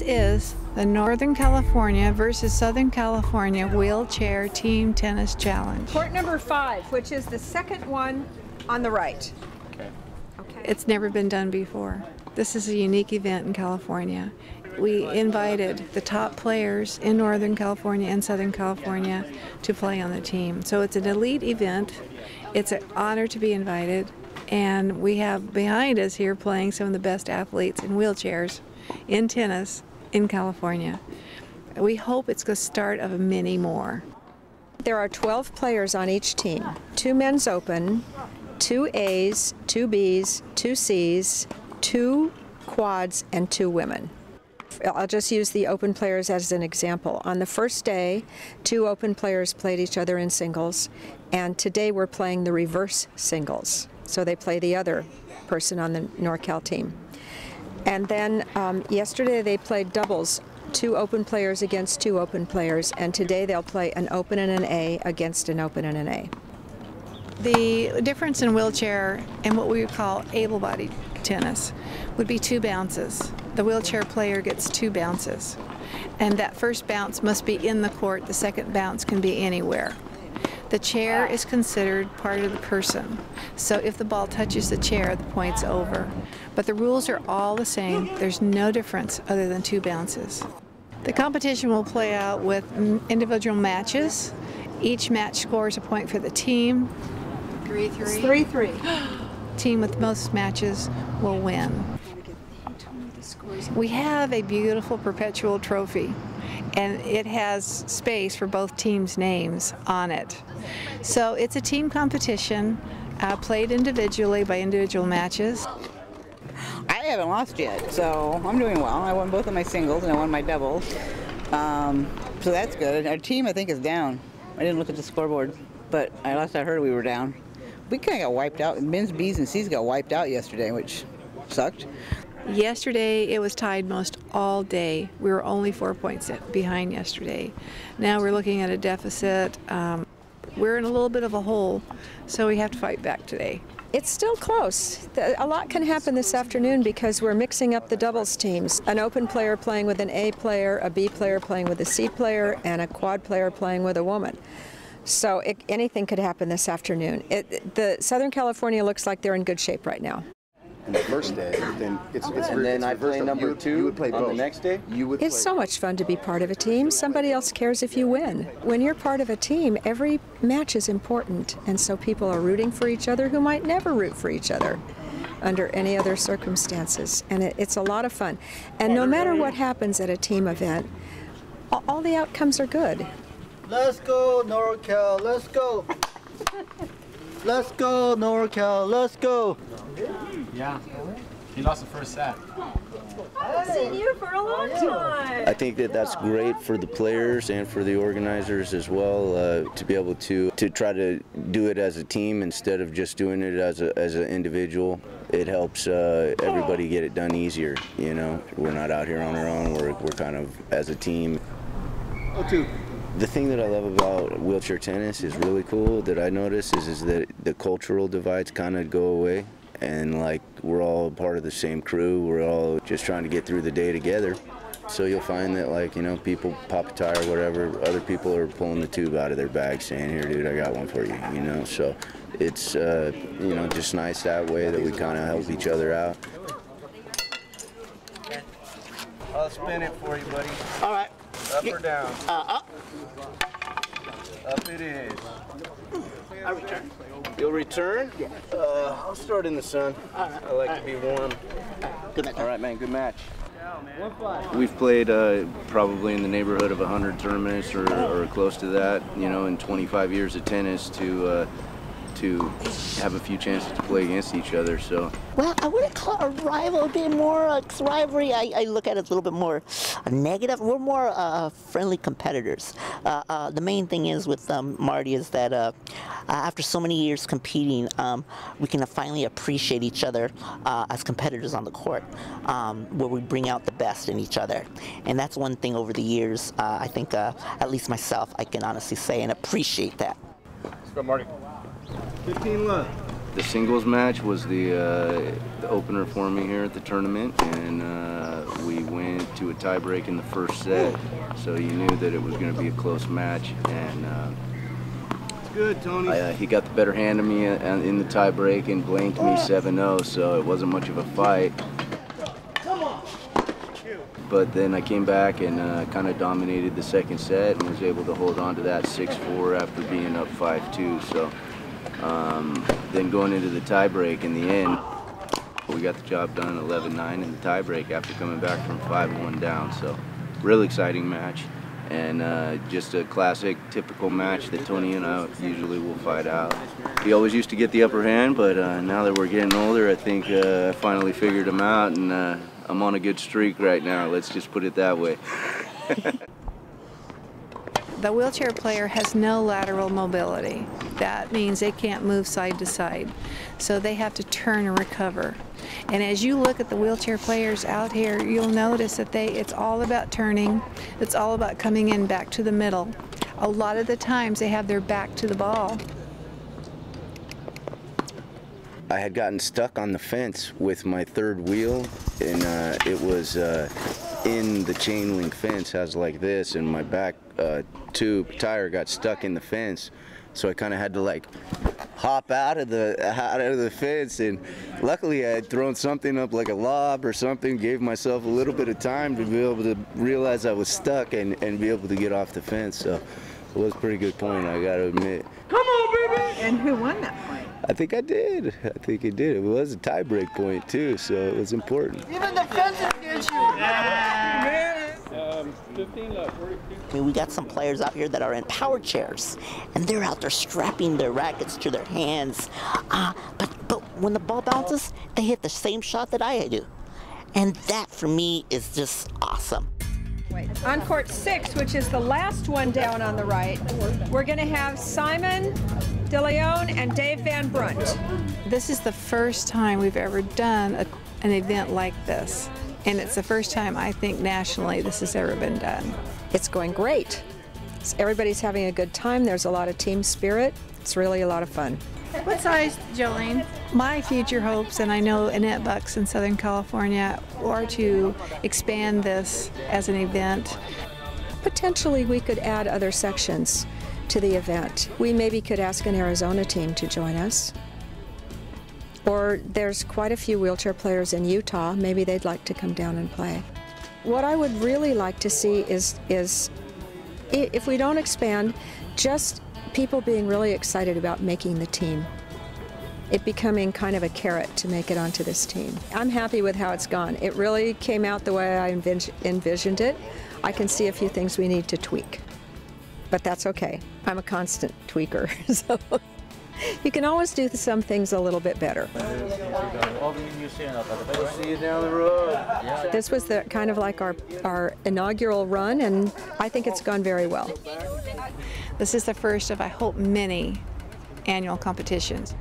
is the Northern California versus Southern California Wheelchair Team Tennis Challenge. Court number five, which is the second one on the right. Okay. Okay. It's never been done before. This is a unique event in California. We invited the top players in Northern California and Southern California to play on the team. So it's an elite event. It's an honor to be invited. And we have behind us here playing some of the best athletes in wheelchairs in tennis in California. We hope it's the start of many more. There are 12 players on each team. Two men's open, two A's, two B's, two C's, two quads, and two women. I'll just use the open players as an example. On the first day, two open players played each other in singles, and today we're playing the reverse singles. So they play the other person on the NorCal team. And then um, yesterday they played doubles, two open players against two open players, and today they'll play an open and an A against an open and an A. The difference in wheelchair and what we would call able-bodied tennis would be two bounces. The wheelchair player gets two bounces. And that first bounce must be in the court, the second bounce can be anywhere. The chair is considered part of the person. So if the ball touches the chair, the point's over. But the rules are all the same. There's no difference other than two bounces. The competition will play out with individual matches. Each match scores a point for the team. 3-3. 3-3. Team with most matches will win. We have a beautiful perpetual trophy and it has space for both teams' names on it. So it's a team competition uh, played individually by individual matches. I haven't lost yet, so I'm doing well. I won both of my singles and I won my doubles. Um, so that's good. Our team, I think, is down. I didn't look at the scoreboard, but I last I heard we were down. We kind of got wiped out. Men's B's and C's got wiped out yesterday, which sucked. Yesterday it was tied most all day. We were only four points behind yesterday. Now we're looking at a deficit. Um, we're in a little bit of a hole, so we have to fight back today. It's still close. A lot can happen this afternoon because we're mixing up the doubles teams. An open player playing with an A player, a B player playing with a C player, and a quad player playing with a woman. So it, anything could happen this afternoon. It, the Southern California looks like they're in good shape right now. And the first day, then it's, it's And then it's I play number you would, two you would play on the both. next day? You would It's play so much fun to be part of a team. Somebody else cares if you win. When you're part of a team, every match is important, and so people are rooting for each other who might never root for each other under any other circumstances. And it, it's a lot of fun. And no matter what happens at a team event, all, all the outcomes are good. Let's go, NorCal, let's go. let's go, NorCal, let's go. Yeah. He lost the first set. I've seen you for a long time. I think that that's great for the players and for the organizers as well uh, to be able to to try to do it as a team instead of just doing it as a as an individual. It helps uh, everybody get it done easier. You know, we're not out here on our own. We're we're kind of as a team. Oh, two. The thing that I love about wheelchair tennis is really cool that I notice is, is that the cultural divides kind of go away and like we're all part of the same crew. We're all just trying to get through the day together. So you'll find that like, you know, people pop a tire or whatever, other people are pulling the tube out of their bag saying, here dude, I got one for you, you know. So it's, uh, you know, just nice that way that we kind of help each other out. I'll spin it for you, buddy. All right. Up or down? Uh, up. Up it is. I return. You'll return? Yeah. Uh, I'll start in the sun. I like to be warm. Good night. All right, man, good match. We've played uh, probably in the neighborhood of 100 tournaments or, or close to that, you know, in 25 years of tennis to uh, to have a few chances to play against each other. So Well, I wouldn't call it a rival. It'd be more uh, 'cause rivalry. I, I look at it a little bit more uh, negative. We're more uh, friendly competitors. Uh, uh, the main thing is with um, Marty is that uh, uh, after so many years competing, um, we can finally appreciate each other uh, as competitors on the court, um, where we bring out the best in each other. And that's one thing over the years. Uh, I think, uh, at least myself, I can honestly say and appreciate that. Let's go, Marty. 15 left. the singles match was the, uh, the opener for me here at the tournament, and uh, we went to a tiebreak in the first set, so you knew that it was going to be a close match. And uh, Good, Tony. I, uh, he got the better hand of me uh, in the tiebreak and blanked me 7-0, so it wasn't much of a fight. But then I came back and uh, kind of dominated the second set and was able to hold on to that 6-4 after being up 5-2. So um, then going into the tiebreak in the end, we got the job done 11-9 in the tiebreak after coming back from 5-1 down. So real exciting match and uh, just a classic, typical match that Tony and I usually will fight out. He always used to get the upper hand, but uh, now that we're getting older, I think uh, I finally figured him out, and uh, I'm on a good streak right now. Let's just put it that way. The wheelchair player has no lateral mobility. That means they can't move side to side. So they have to turn and recover. And as you look at the wheelchair players out here, you'll notice that they it's all about turning. It's all about coming in back to the middle. A lot of the times they have their back to the ball. I had gotten stuck on the fence with my third wheel, and uh, it was uh, in the chain link fence, has like this, and my back uh, tube tire got stuck in the fence, so I kind of had to like hop out of the out of the fence, and luckily I had thrown something up like a lob or something, gave myself a little bit of time to be able to realize I was stuck and, and be able to get off the fence. So it was a pretty good point, I got to admit. Come on, baby! And who won that point? I think I did. I think it did. It was a tiebreak point too, so it was important. Even the fences get you. I mean, we got some players out here that are in power chairs, and they're out there strapping their rackets to their hands. Uh, but but when the ball bounces, they hit the same shot that I do, and that for me is just awesome. On court six, which is the last one down on the right, we're going to have Simon DeLeon and Dave Van Brunt. This is the first time we've ever done a, an event like this. And it's the first time I think nationally this has ever been done. It's going great. Everybody's having a good time. There's a lot of team spirit. It's really a lot of fun. What size, Jolene? My future hopes, and I know Annette Bucks in Southern California, are to expand this as an event. Potentially, we could add other sections to the event. We maybe could ask an Arizona team to join us. Or there's quite a few wheelchair players in Utah. Maybe they'd like to come down and play. What I would really like to see is, is if we don't expand, just people being really excited about making the team. It becoming kind of a carrot to make it onto this team. I'm happy with how it's gone. It really came out the way I envis- envisioned it. I can see a few things we need to tweak, but that's okay. I'm a constant tweaker, so you can always do some things a little bit better. This was the kind of like our, our inaugural run, and I think it's gone very well. This is the first of, I hope, many annual competitions.